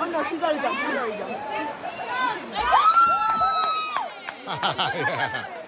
他们俩是在讲自个儿一样。哈哈哈哈。